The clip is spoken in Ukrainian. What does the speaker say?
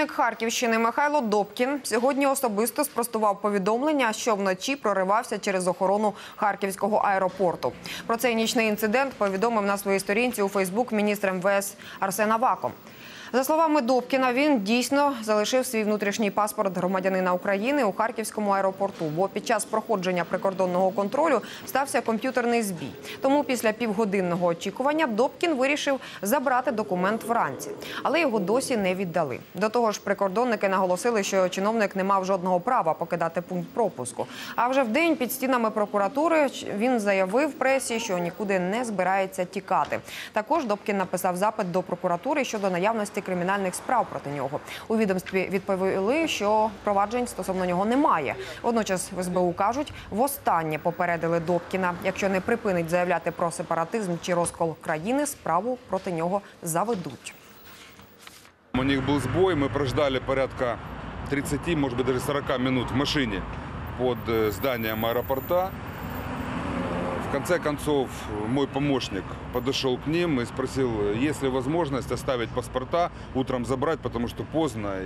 Очільник Харківщини Михайло Добкін сьогодні особисто спростував повідомлення, що вночі проривався через охорону харківського аеропорту. Про цей нічний інцидент повідомив на своїй сторінці у Фейсбук міністр МВС Арсен Аваков. За словами Добкіна, він дійсно залишив свій внутрішній паспорт громадянина України у харківському аеропорту, бо під час проходження прикордонного контролю стався комп'ютерний збій. Тому після півгодинного очікування Добкін вирішив забрати документ вранці, але його досі не віддали. До того ж, прикордонники наголосили, що чиновник не мав жодного права покидати пункт пропуску. А вже в день під стінами прокуратури він заявив пресі, що нікуди не збирається тікати. Також Добкін написав запит до прокуратури щодо наявності кримінальних справ проти нього. У відомстві відповіли, що проваджень стосовно нього немає. Водночас в СБУ кажуть, востаннє попередили Добкіна. Якщо не припинить заявляти про сепаратизм чи розкол країни, справу проти нього заведуть. У них был сбой, мы прождали порядка 30, может быть, даже 40 минут в машине под э, зданием аэропорта. В конце концов, мой помощник подошел к ним и спросил, есть ли возможность оставить паспорта, утром забрать, потому что поздно.